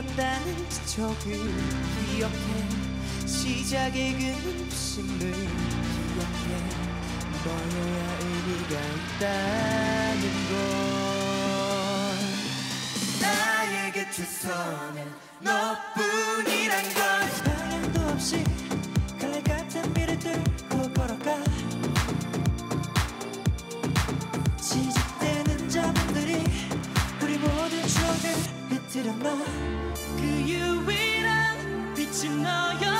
흘렸다는 지적을 기억해. 시작의 그 눈부심을 기억해. 너여야 의미가 있다는 걸. 나의 곁에서는 너뿐이란 걸. 방향도 없이 갈래 같은 미를 뚫고 걸어가. 지직대는 자문들이 우리 모든 추억을 흐트려 놔 그 유일한 빛은 너였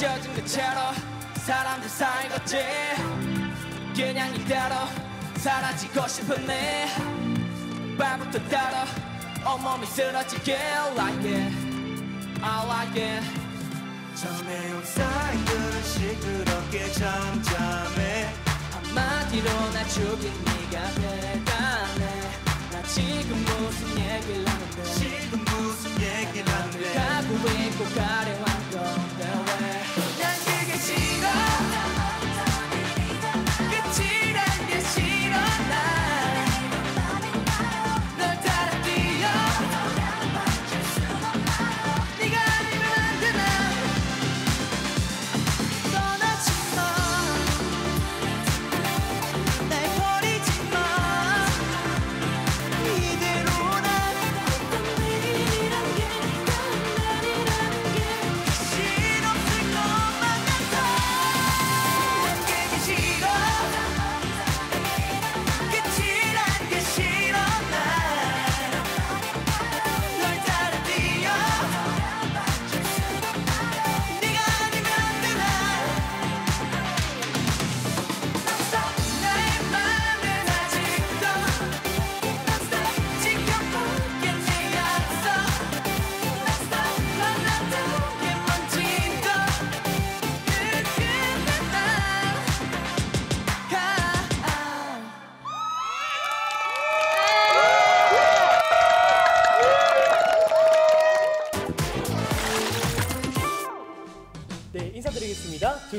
젖은 그채로 사람들 사이 걷지 그냥 이대로 사라지고 싶은 내 밤부터 따로 온몸이 쓰러지게. Like it. I like it. 전해온 사이들은 시끄럽게 잠잠해. 한마디로 날 죽인 네가 대단해. 나 지금 무슨 얘기를 하는데? 지금 무슨 얘기를 하는데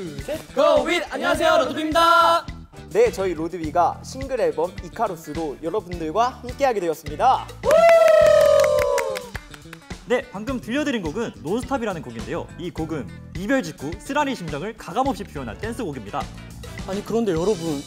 둘, 셋. Go with 안녕하세요 로드비입니다. 네, 저희 로드비가 싱글 앨범 이카로스로 여러분들과 함께하게 되었습니다. 네, 방금 들려드린 곡은 논스탑이라는 곡인데요. 이 곡은 이별 직후 쓰라린 심정을 가감없이 표현한 댄스 곡입니다. 아니 그런데 여러분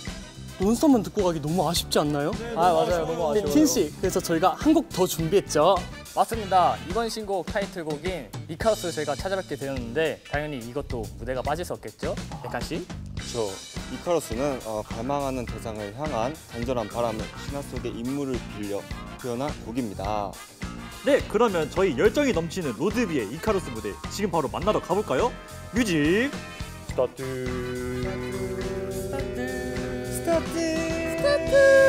논스톱만 듣고 가기 너무 아쉽지 않나요? 아, 맞아요. 너무 네, 틴 씨, 그래서 저희가 한 곡 더 준비했죠. 맞습니다. 이번 신곡 타이틀곡인 이카로스 저희가 찾아뵙게 되었는데 당연히 이것도 무대가 빠질 수 없겠죠? 백한 씨? 그렇죠. 이카로스는 어, 갈망하는 대상을 향한 단절한 바람을 신화 속의 인물을 빌려 표현한 곡입니다. 네, 그러면 저희 열정이 넘치는 로드비의 이카로스 무대 지금 바로 만나러 가볼까요? 뮤직 Let's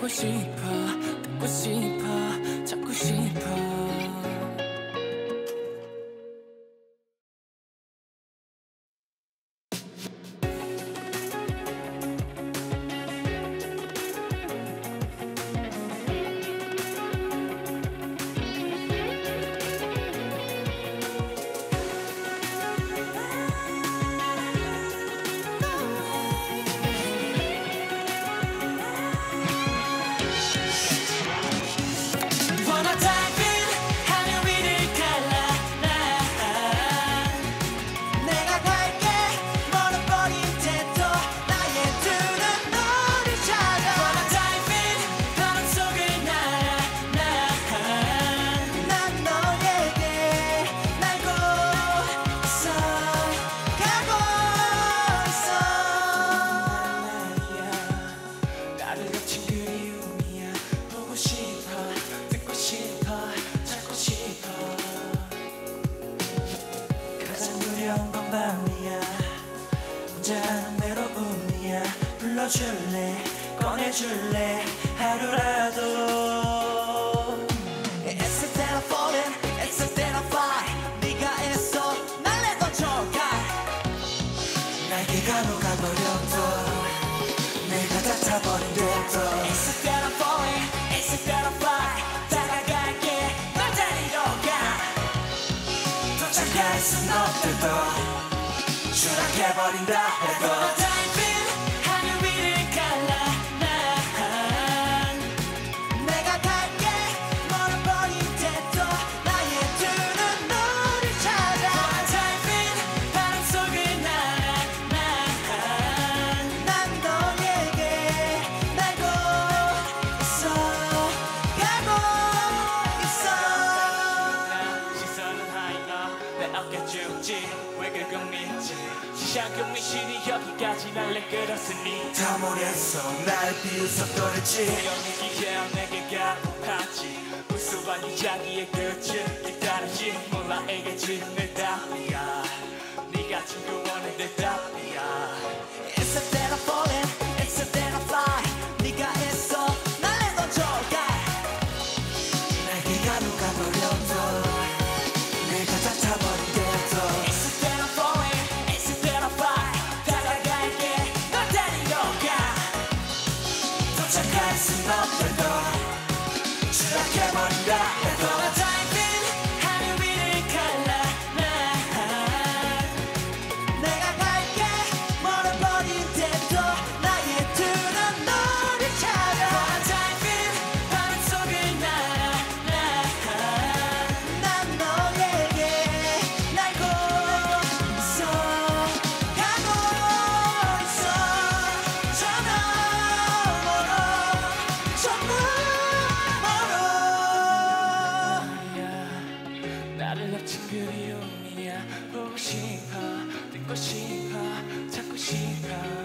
보고 싶어 듣고 싶어 찾고 싶어 말해줄래 하루라도 It's that I'm falling It's that I'm flying 네가 애써 날 내던져가 날개가 녹아버려도 내가 닫아버린 데도 It's that I'm falling It's that I'm flying 다가갈게 널 데리러 가 도착할 순 없대도 추락해버린다 해도 어깨 왜 그건 믿지? 시작은 미신이 여기까지 날 이끌었으니. 다 모르겠어. 날 비웃었더랬지. 영웅이야 내게 가고하지. 무수한 이 자기의 끝은 기다리지. 몰라 알겠지 내 답이야 네가 친구 원해 내 답 추 그리